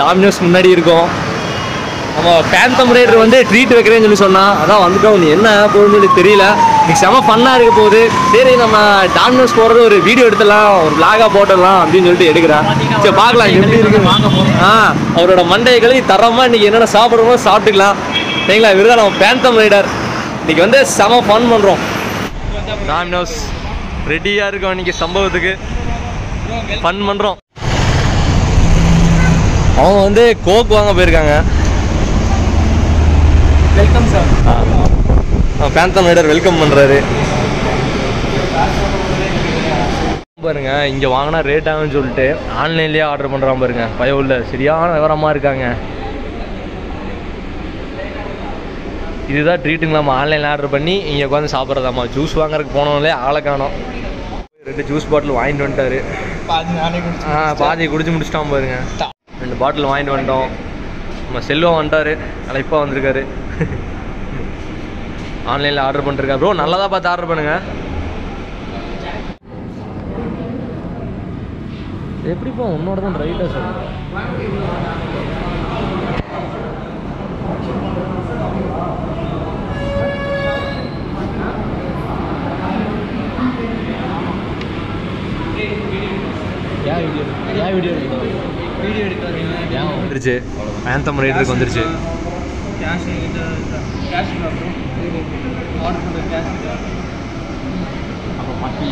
Domino's முன்னாடி இருக்கும். நம்ம பேந்தம் ரைடர் வந்து ட்ரீட் வைக்கிறேன்னு சொல்லி சொன்னான் அதான் வந்துட்டோம். நீ என்ன போகுதுன்னு சொல்லி தெரியல. இன்னைக்கு செம ஃபன்னாக இருக்க போகுது. சரி நம்ம டாமினோஸ் போகிறது ஒரு வீடியோ எடுத்துடலாம் ஒரு vlog-ஆ போட்டுடலாம் அப்படின்னு சொல்லிட்டு எடுக்கிறேன். சரி பார்க்கலாம் எப்படி இருக்கு. ஆ அவரோட மண்டையை கழுவி தரமாக இன்னைக்கு என்னென்ன சாப்பிட்றோமோ சாப்பிட்டுக்கலாம். சரிங்களா இவர் நம்ம பேந்தம் ரைடர் இன்னைக்கு வந்து செம ஃபன் பண்ணுறோம் டாமினோஸ் ரெடியாக இருக்கோம் இன்னைக்கு சம்பவத்துக்கு. ஃபன் பண்ணுறோம் அவங்க வந்து கோக் வாங்க போயிருக்காங்க. Welcome sir phantom rider welcome பண்ணுறாரு பாருங்க இங்கே வாங்கினா ரேட் ஆகும்னு சொல்லிட்டு ஆன்லைன்லேயே ஆர்டர் பண்ணுறான் பாருங்க. பயம் உள்ள சரியான விவரமாக இருக்காங்க. இதுதான் ட்ரீட்டுங்க நம்ம ஆன்லைனில் ஆர்டர் பண்ணி இங்கே உட்காந்து சாப்பிட்றதாம்மா. ஜூஸ் வாங்குறதுக்கு போனோம்லே ஆளை காணோம். ரெண்டு ஜூஸ் பாட்டில் வாங்கிட்டு வந்துட்டாரு. பாதி நானே ஆ பாதி குடிச்சு முடிச்சிட்டான் பாருங்க. ரெண்டு பாட்டில் வாங்கிட்டு வந்துட்டோம் நம்ம செல்வம் வந்துட்டார். அழைப்பாக வந்திருக்காரு. ஆன்லைனில் ஆர்டர் பண்ணிருக்கா ப்ரோ நல்லதாக பார்த்து ஆர்டர் பண்ணுங்க. எப்படிப்பா? உன்னோட தான் ரைட்டாக சொல்லுங்க ஏன் வீடியோ ஏன் வீடியோ வீடியோ ஏன் வந்துருச்சு? ஆந்தம் ரைடருக்கு வந்துருச்சு. கேஷ் என்கிட்ட கேஷ் இல்லை ப்ரோ ஆர்டர் பண்ணுற கேஷ் இல்லை அப்போ பட்டி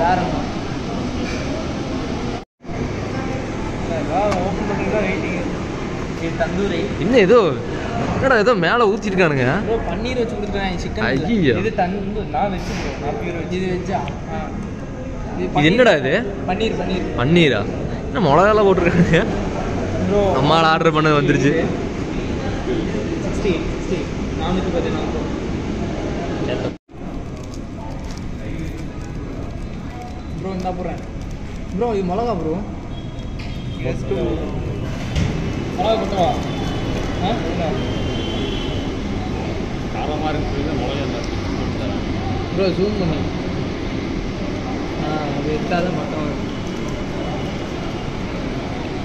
வேற ஓப்பன் பண்ணுறதா வெயிட்டிங் இது தந்தூரி. என்ன ஏதோ? என்னடா ஏதோ மேலே ஊற்றிருக்கானுங்க பன்னீர் வச்சு கொடுத்துருக்கேன் சிக்கன் ஐயையோ. இது தந்து நான் வச்சு ப்ரோ நான் பியூர் வச்சு இது வச்சா? இது என்னடா இது? பன்னீர் பன்னீர். பன்னீரா? என்ன மிளகாலாம் போட்டிருக்காங்க ப்ரோ நம்மளால் ஆர்டர் பண்ணது வந்துருச்சு. ப்ரோ இந்தா போடுறேன் ப்ரோ இது மிளகா ப்ரோ மிளகா கொடுத்தவா ஆ? காரமாக இருக்கு மிளகா ப்ரோ ஜூம் பண்ணி. தான் மற்றவங்க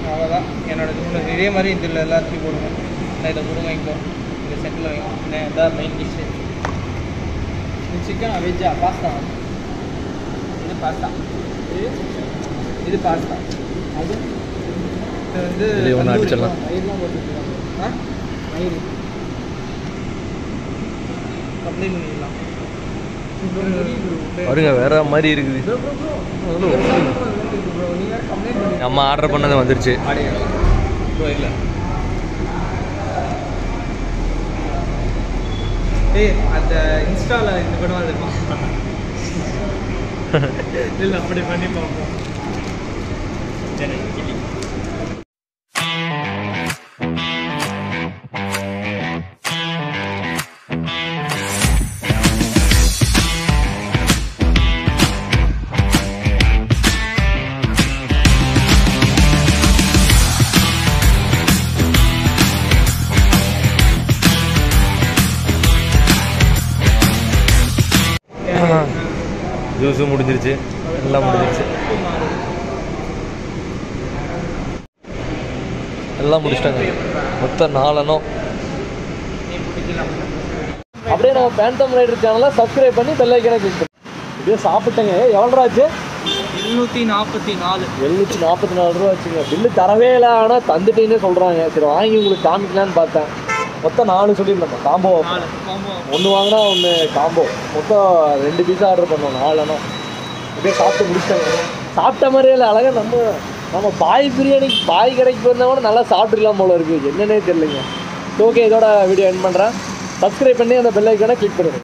அவ்வளோதான் என்னோட ஜூமில் இதே மாதிரி இதில் எல்லாத்தையும் போடுங்க. நான் இதை கூட வாங்கிக்கோ இந்த செட்டில் வாங்கிக்கோ இதான் மெயின் டிஷ்ஷு இது சிக்கன் வெஜ்ஜா பாஸ்தா இது பாஸ்தா இது இது பாஸ்தா அது இது வந்து தந்தூரி. அடிச்சிடலாம். மயிர்லாம் போட்டு வச்சிருக்காங்க. ஆ? மயிர் கம்ப்ளைண்ட் பண்ணிடலாம். பாருங்க வேற மாதிரி இருக்குது. நம்ம ஆர்டர் பண்ணது வந்துருச்சு. அந்த இன்ஸ்டால இந்த படம் இல்லை அப்படி பண்ணி பார்ப்போம். ஜூஸும் முடிஞ்சிருச்சு. எல்லாம் முடிஞ்சிருச்சு. எல்லாம் முடிச்சிட்டாங்க. மொத்தம் நாலனும் அப்படியே நம்ம பேந்தம் ரைடர் சேனலை சப்ஸ்கிரைப் பண்ணி பெல் ஐக்கனை கிளிக் பண்ணி. இப்படியே சாப்பிட்டேங்க. எவ்வளோ ஆச்சு? எழுநூற்றி நாற்பத்தி நாலு. எழுநூற்றி நாற்பத்தி நாலு ரூபா வச்சுங்க பில்லு தரவே இல்லை ஆனால் தந்துட்டேன்னு சொல்கிறாங்க சரி வாங்கி உங்களுக்கு காமிக்கலான்னு பார்த்தேன். மொத்தம் நாலு சொல்லியிருந்தோம் காம்போ ஒன்று வாங்கினா ஒன்று காம்போ மொத்தம் ரெண்டு பீஸா ஆர்டர் பண்ணோம் நாலுனா அப்படியே சாப்பிட்டு முடிச்சிட்டாங்க சாப்பிட்ட மாதிரியே இல்லை அழகாக நம்ம நம்ம பாய் பிரியாணி பாய் கடைக்கு போயிருந்தா கூட நல்லா சாப்பிட்டுக்கலாம் போல இருக்குது என்னன்னே தெரியலைங்க. ஓகே இதோட வீடியோ என் பண்ணுறேன் சப்ஸ்கிரைப் பண்ணி அந்த பெல் ஐக்கானை கிளிக் பண்ணுங்க.